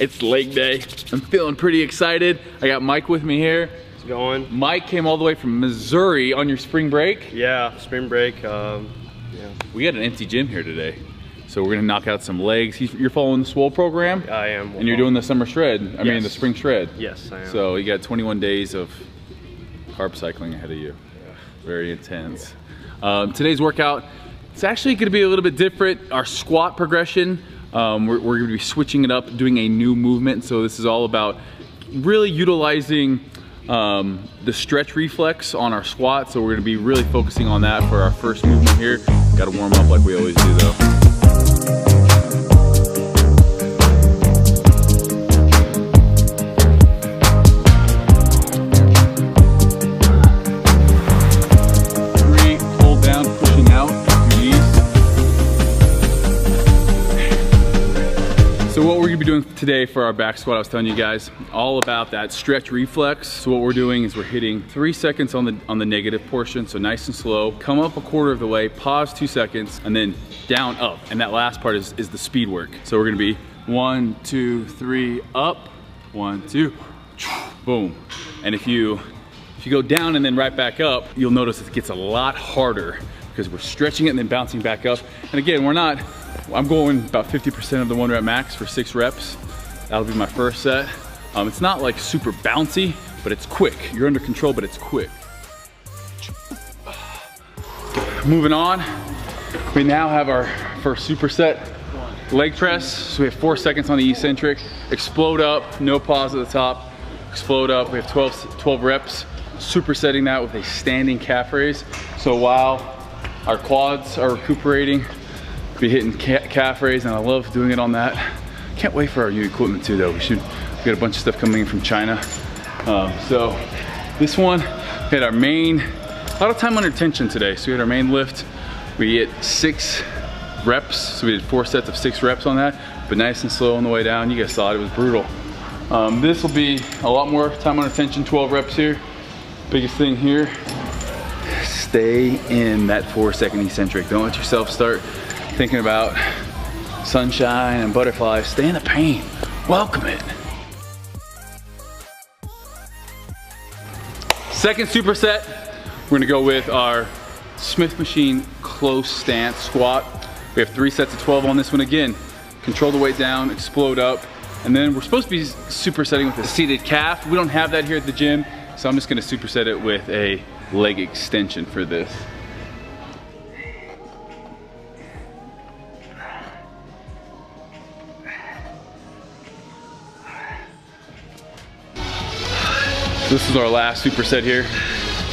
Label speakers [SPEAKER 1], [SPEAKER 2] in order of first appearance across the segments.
[SPEAKER 1] It's leg day. I'm feeling pretty excited. I got Mike with me here.
[SPEAKER 2] It's going.
[SPEAKER 1] Mike came all the way from Missouri on your spring break.
[SPEAKER 2] Yeah, spring break. Um, yeah.
[SPEAKER 1] We got an empty gym here today. So we're gonna knock out some legs. He's, you're following the Swole program?
[SPEAKER 2] I am.
[SPEAKER 1] And you're doing the summer shred, I mean the spring shred.
[SPEAKER 2] Yes, I am.
[SPEAKER 1] So you got 21 days of carb cycling ahead of you. Very intense. Um, today's workout, it's actually gonna be a little bit different. Our squat progression, um, we're, we're gonna be switching it up, doing a new movement. So this is all about really utilizing um, the stretch reflex on our squat. So we're gonna be really focusing on that for our first movement here. Gotta warm up like we always do though. So what we're gonna be doing today for our back squat, I was telling you guys, all about that stretch reflex. So what we're doing is we're hitting three seconds on the on the negative portion, so nice and slow. Come up a quarter of the way, pause two seconds, and then down, up. And that last part is, is the speed work. So we're gonna be one, two, three, up, one, two, boom. And if you if you go down and then right back up, you'll notice it gets a lot harder because we're stretching it and then bouncing back up. And again, we're not, I'm going about 50% of the one rep max for six reps. That'll be my first set. Um, it's not like super bouncy, but it's quick. You're under control, but it's quick. Moving on, we now have our first superset leg press. So we have four seconds on the eccentric. Explode up, no pause at the top. Explode up, we have 12, 12 reps. Supersetting that with a standing calf raise. So while our quads are recuperating, be hitting ca calf raise and I love doing it on that. Can't wait for our new equipment too though. We should, we got a bunch of stuff coming in from China. Um, so this one, we had our main, a lot of time under tension today. So we had our main lift. We hit six reps. So we did four sets of six reps on that, but nice and slow on the way down. You guys saw it, it was brutal. Um, this will be a lot more time under tension, 12 reps here. Biggest thing here, stay in that four second eccentric. Don't let yourself start thinking about sunshine and butterflies. Stay in the pain, welcome it. Second superset, we're gonna go with our Smith machine close stance squat. We have three sets of 12 on this one again. Control the weight down, explode up, and then we're supposed to be supersetting with a seated calf. We don't have that here at the gym, so I'm just gonna superset it with a leg extension for this. This is our last superset here.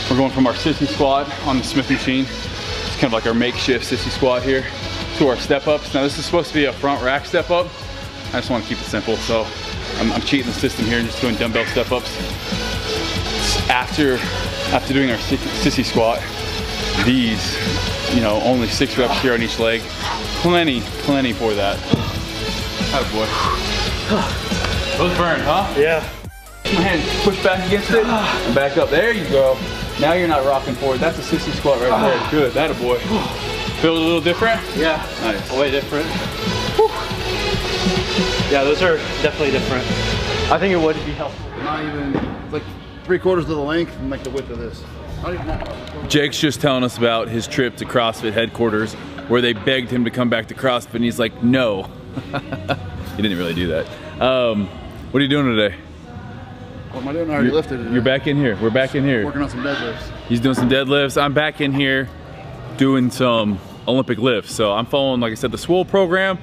[SPEAKER 1] We're going from our sissy squat on the Smith machine. It's kind of like our makeshift sissy squat here to our step ups. Now this is supposed to be a front rack step up. I just want to keep it simple, so I'm, I'm cheating the system here and just doing dumbbell step ups. After, after doing our sissy squat, these, you know, only six reps here on each leg. Plenty, plenty for that. Oh boy. Those burned, huh?
[SPEAKER 2] Yeah.
[SPEAKER 1] My hand push back against it and back up. There you go. Now you're not rocking forward. That's a sissy squat right there. Good, that a boy. Feel a little different?
[SPEAKER 2] Yeah.
[SPEAKER 1] Nice.
[SPEAKER 2] Way different. Yeah, those are definitely different. I think it would be helpful.
[SPEAKER 3] Not even like three quarters of the length and like the width of this. Not even that.
[SPEAKER 1] Jake's just telling us about his trip to CrossFit headquarters where they begged him to come back to CrossFit and he's like, no. he didn't really do that. Um, what are you doing today?
[SPEAKER 3] What am I doing? I already lifted.
[SPEAKER 1] You're back in here. We're back in here.
[SPEAKER 3] Working on some deadlifts.
[SPEAKER 1] He's doing some deadlifts. I'm back in here doing some Olympic lifts. So I'm following, like I said, the Swole program,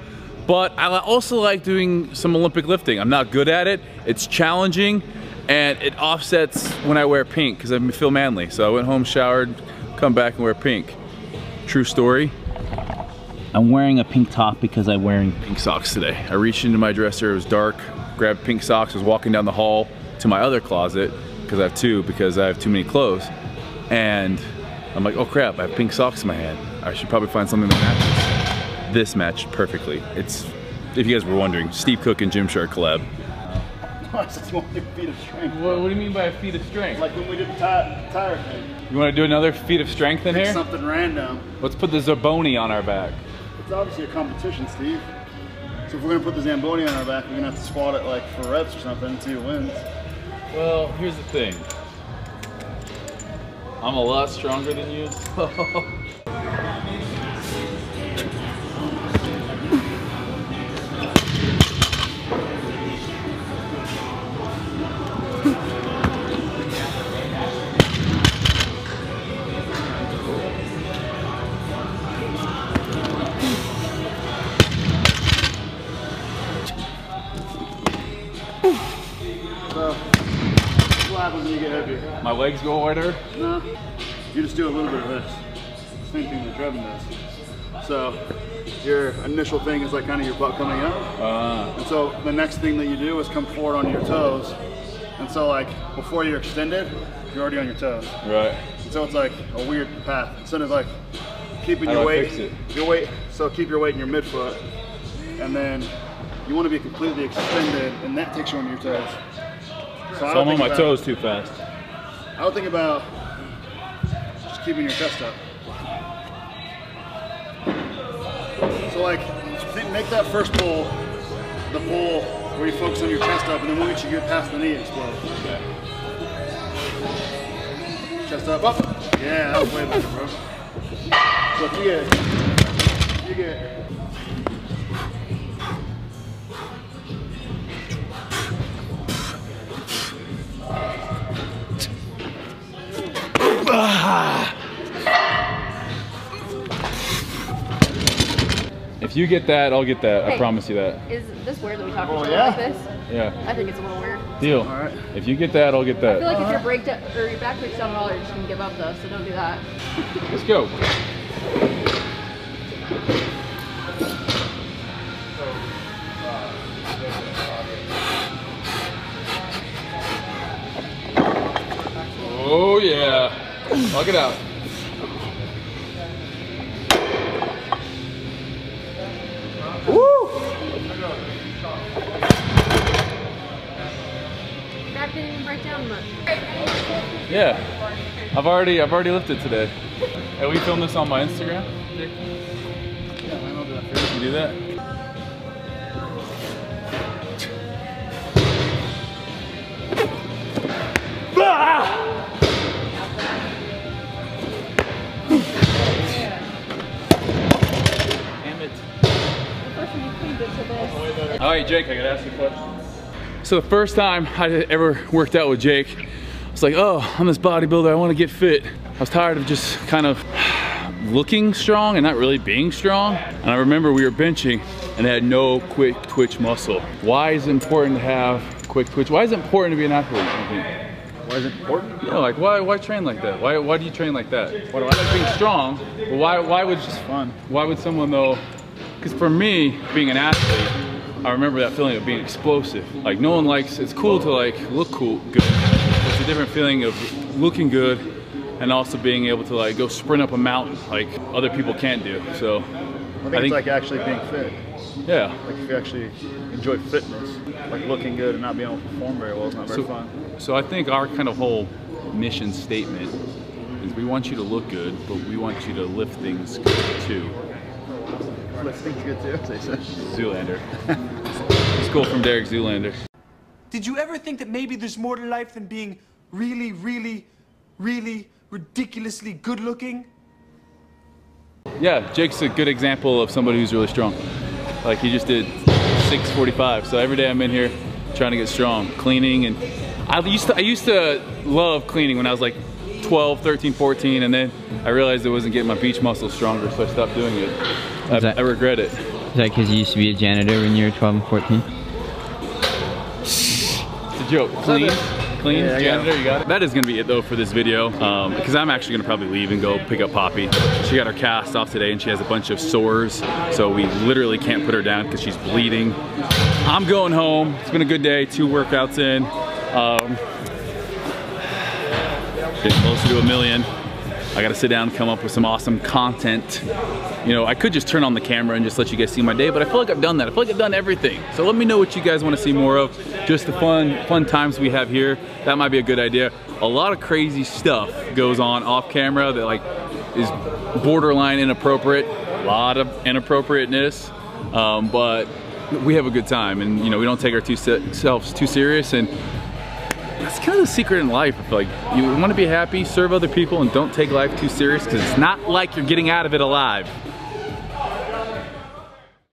[SPEAKER 1] but I also like doing some Olympic lifting. I'm not good at it. It's challenging and it offsets when I wear pink because I feel manly. So I went home, showered, come back and wear pink. True story.
[SPEAKER 4] I'm wearing a pink top because I'm wearing
[SPEAKER 1] Pink socks today. I reached into my dresser, it was dark, grabbed pink socks, was walking down the hall to my other closet because I have two because I have too many clothes. And I'm like, oh crap, I have pink socks in my hand. I should probably find something that matches. This matched perfectly. It's, if you guys were wondering, Steve Cook and Gymshark collab.
[SPEAKER 3] It's only feat of strength.
[SPEAKER 1] What, what do you mean by a feat of strength?
[SPEAKER 3] Like when we did the tire, tire thing.
[SPEAKER 1] You want to do another feat of strength in
[SPEAKER 3] Pick
[SPEAKER 1] here?
[SPEAKER 3] Something random.
[SPEAKER 1] Let's put the Zamboni on our back.
[SPEAKER 3] It's obviously a competition, Steve. So So if we're gonna put the Zamboni on our back, we're gonna have to squat it like for reps or something until it wins.
[SPEAKER 1] Well, here's the thing. I'm a lot stronger than you.
[SPEAKER 3] So get heavier?
[SPEAKER 1] My legs go wider.
[SPEAKER 3] No. You just do a little bit of this. Same thing that Trevin does. So your initial thing is like kind of your butt coming up.
[SPEAKER 1] Uh,
[SPEAKER 3] And so the next thing that you do is come forward on your toes. And so like before you're extended, you're already on your toes.
[SPEAKER 1] right.
[SPEAKER 3] And so it's like a weird path. Instead of like keeping
[SPEAKER 1] How
[SPEAKER 3] your weight, your weight. So keep your weight in your midfoot, and then you want to be completely extended, and that takes you on your toes. So,
[SPEAKER 1] So I'm on my
[SPEAKER 3] about-
[SPEAKER 1] toes too fast.
[SPEAKER 3] I would think about just keeping your chest up. So like, make that first pull, the pull where you focus on your chest up, and then once you get past the knee, it explodes. Chest up, up. Yeah, that was way better, bro. So if you get, you get.
[SPEAKER 1] If you get that, I'll get that. I promise you that.
[SPEAKER 5] Is this weird that we talk to
[SPEAKER 3] Oh,
[SPEAKER 5] each other
[SPEAKER 3] yeah?
[SPEAKER 5] like this?
[SPEAKER 1] Yeah.
[SPEAKER 5] I think it's a little weird.
[SPEAKER 1] Deal.
[SPEAKER 3] All right.
[SPEAKER 1] If you get that, I'll get that.
[SPEAKER 5] I feel
[SPEAKER 1] that.
[SPEAKER 5] like if your break down, or your back breaks down at all, you're just gonna give up though. So don't do that.
[SPEAKER 1] Let's go. Oh yeah. Lock it out.
[SPEAKER 5] Back didn't even break down much.
[SPEAKER 1] Yeah. I've already I've already lifted today. Hey, we film this on my Instagram?
[SPEAKER 3] Yeah, man, I'll do that for you.
[SPEAKER 1] Can you do that? Damn All right, Jake, I gotta ask you a question. So the first time I ever worked out with Jake, I was like, oh, I'm this bodybuilder, I wanna get fit. I was tired of just kind of looking strong and not really being strong. And I remember we were benching and it had no quick twitch muscle. Why is it important to have quick twitch? Why is it important to be an athlete?
[SPEAKER 3] Why is it important?
[SPEAKER 1] Know, like why why train like that? Why why do you train like that? Why do I like being strong? But why why would just
[SPEAKER 3] fun.
[SPEAKER 1] Why would someone though? Because for me, being an athlete, I remember that feeling of being explosive. Like no one likes. It's cool to like look cool, good. It's a different feeling of looking good and also being able to like go sprint up a mountain like other people can't do. So
[SPEAKER 3] I think,
[SPEAKER 1] I
[SPEAKER 3] it's like actually being fit.
[SPEAKER 1] yeah.
[SPEAKER 3] Like if you actually enjoy fitness, like looking good and not being able to perform very well is not very
[SPEAKER 1] So,
[SPEAKER 3] fun.
[SPEAKER 1] so I think our kind of whole mission statement is we want you to look good, but we want you to lift things good too.
[SPEAKER 3] Lifting's good too.
[SPEAKER 1] Zoolander. School from Derek Zoolander.
[SPEAKER 6] Did you ever think that maybe there's more to life than being really, really, really ridiculously good looking?
[SPEAKER 1] Yeah, Jake's a good example of somebody who's really strong. Like he just did 645. So every day I'm in here trying to get strong, cleaning and I used to I used to love cleaning when I was like 12, 13, 14 and then I realized it wasn't getting my beach muscles stronger so I stopped doing it. I,
[SPEAKER 7] that-
[SPEAKER 1] I regret it.
[SPEAKER 7] Is that because you used to be a janitor when you were 12 and 14?
[SPEAKER 1] It's a joke. Clean, clean,
[SPEAKER 3] Yeah, I got
[SPEAKER 1] janitor, you got it? That is gonna be it though for this video, um, because I'm actually gonna probably leave and go pick up Poppy. She got her cast off today and she has a bunch of sores, so we literally can't put her down because she's bleeding. I'm going home. It's been a good day, two workouts in. Um, getting closer to a million. I gotta sit down and come up with some awesome content. You know, I could just turn on the camera and just let you guys see my day, but I feel like I've done that. I feel like I've done everything. So let me know what you guys wanna see more of. Just the fun, fun times we have here. That might be a good idea. A lot of crazy stuff goes on off camera that like is borderline inappropriate. A lot of inappropriateness. Um, but we have a good time and you know we don't take ourselves too serious and that's kind of the secret in life. Like you want to be happy, serve other people, and don't take life too serious because it's not like you're getting out of it alive.